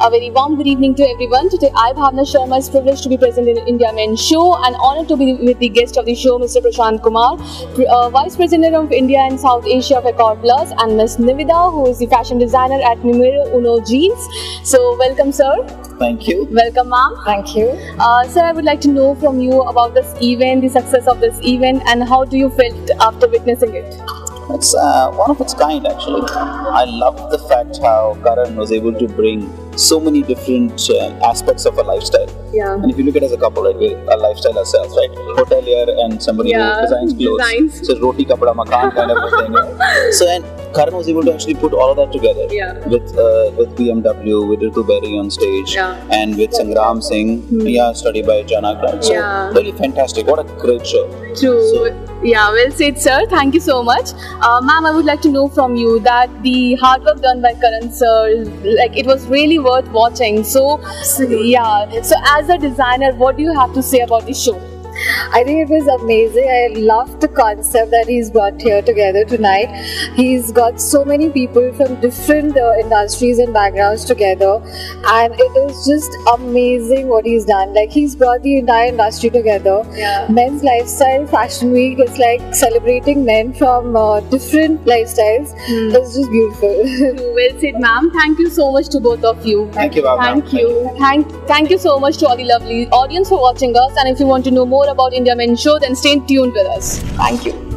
A very warm good evening to everyone. Today, I, Bhavna Sharma, is privileged to be present in India Men Show and honored to be with the guest of the show, Mr. Prashanth Kumar, uh, Vice President of India and South Asia of AccorPlus, and Ms. Nivida, who is the fashion designer at Numero Uno Jeans. So, welcome, sir. Thank you. Welcome, ma'am. Thank you. Uh, sir, I would like to know from you about this event, the success of this event, and how do you felt after witnessing it? It's uh, one of its kind, actually. I love the fact how Karan was able to bring so many different uh, aspects of a lifestyle. Yeah. And if you look at it as a couple, right, we're a lifestyle ourselves, right? Hotelier and somebody Yeah, who designs clothes. designs. So roti kapda makan kind of a thing. right? So and Karan was able to actually put all of that together Yeah. with uh, with BMW, with Ritu Beri on stage, Yeah. and with Sangram Singh, yeah, studied by Jana Right? So Yeah. really fantastic. What a great show. True. So- yeah, well said, sir. Thank you so much. Uh, ma'am, I would like to know from you that the hard work done by Karan sir, like it was really worth watching. So, yeah. So, as a designer, what do you have to say about the show? I think it was amazing. I love the concept that he's brought here together tonight. He's got so many people from different uh, industries and backgrounds together, and it is just amazing what he's done. Like he's brought the entire industry together. Yeah. Men's lifestyle fashion week is like celebrating men from uh, different lifestyles. Hmm. It's just beautiful. Well said, ma'am. Thank you so much to both of you. Thank you, Bhavna. Thank you. Thank, thank you so much to all the lovely audience for watching us. And if you want to know more about India Men Show, then stay tuned with us. Thank you.